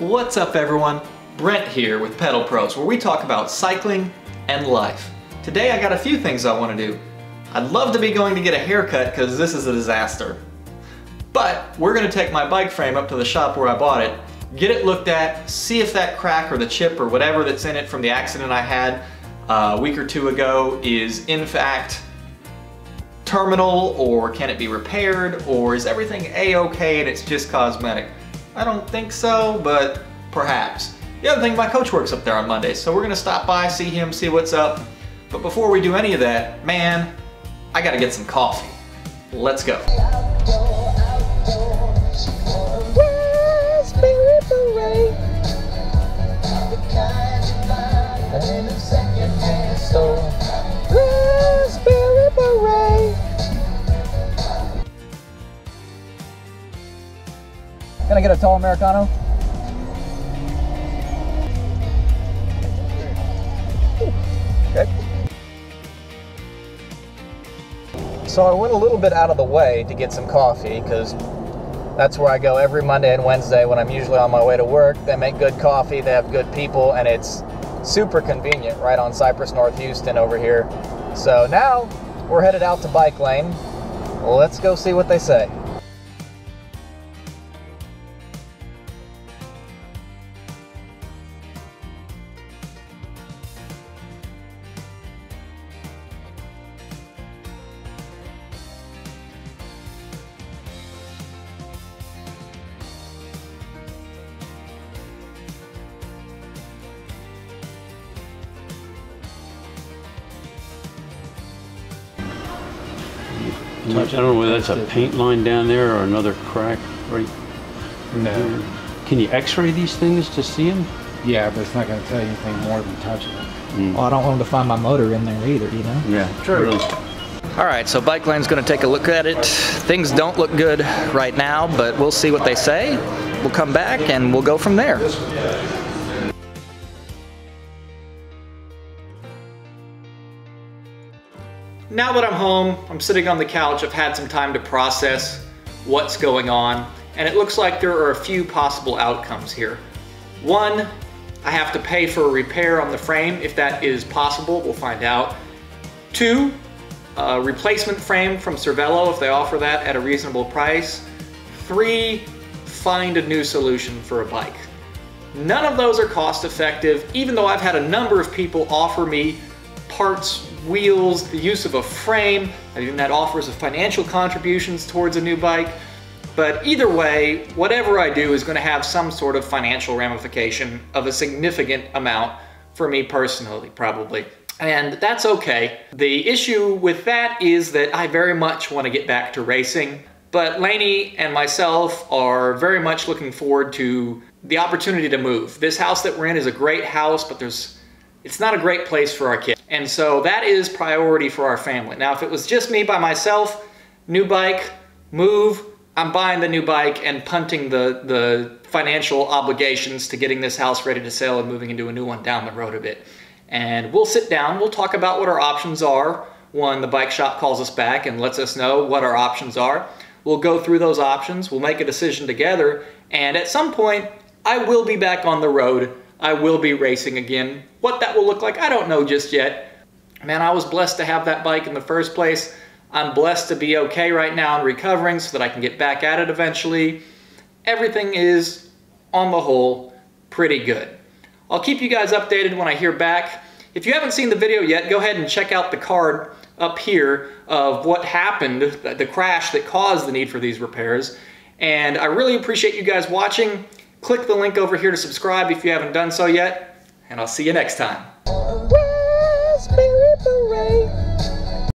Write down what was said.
What's up everyone? Brent here with Pedal Prose where we talk about cycling and life. Today I got a few things I want to do. I'd love to be going to get a haircut because this is a disaster. But we're going to take my bike frame up to the shop where I bought it, get it looked at, see if that crack or the chip or whatever that's in it from the accident I had uh, a week or two ago is in fact terminal or can it be repaired or is everything a-okay and it's just cosmetic. I don't think so, but perhaps. The other thing, my coach works up there on Mondays, so we're gonna stop by, see him, see what's up. But before we do any of that, man, I gotta get some coffee. Let's go. Can I get a tall Americano? Okay. So I went a little bit out of the way to get some coffee because that's where I go every Monday and Wednesday when I'm usually on my way to work. They make good coffee, they have good people, and it's super convenient right on Cypress North Houston over here. So now we're headed out to Bike Lane. Let's go see what they say. I don't know whether that's a paint line down there or another crack right No. here. Can you x-ray these things to see them? Yeah, but it's not going to tell you anything more than touching it. Hmm. Well, I don't want them to find my motor in there either, you know? Yeah. True. All right, so Bike Lane's gonna take a look at it. Things don't look good right now, but we'll see what they say. We'll come back and we'll go from there. Now that I'm home, I'm sitting on the couch, I've had some time to process what's going on, and it looks like there are a few possible outcomes here. One, I have to pay for a repair on the frame. If that is possible, we'll find out. Two, a replacement frame from Cervelo if they offer that at a reasonable price. Three, find a new solution for a bike. None of those are cost effective, even though I've had a number of people offer me parts, wheels, the use of a frame. Even had offers of financial contributions towards a new bike. But either way, whatever I do is going to have some sort of financial ramification of a significant amount for me personally, probably. And that's okay. The issue with that is that I very much want to get back to racing. But Lainey and myself are very much looking forward to the opportunity to move. This house that we're in is a great house, but there's it's not a great place for our kids. And so that is priority for our family. Now, if it was just me by myself, new bike, move, I'm buying the new bike and punting the, the financial obligations to getting this house ready to sell and moving into a new one down the road a bit. And we'll sit down, we'll talk about what our options are when the bike shop calls us back and lets us know what our options are. We'll go through those options, we'll make a decision together, and at some point, I will be back on the road. I will be racing again. What that will look like, I don't know just yet. Man, I was blessed to have that bike in the first place. I'm blessed to be okay right now and recovering so that I can get back at it eventually. Everything is, on the whole, pretty good. I'll keep you guys updated when I hear back. If you haven't seen the video yet, go ahead and check out the card up here of what happened, the crash that caused the need for these repairs. And I really appreciate you guys watching. Click the link over here to subscribe if you haven't done so yet, and I'll see you next time.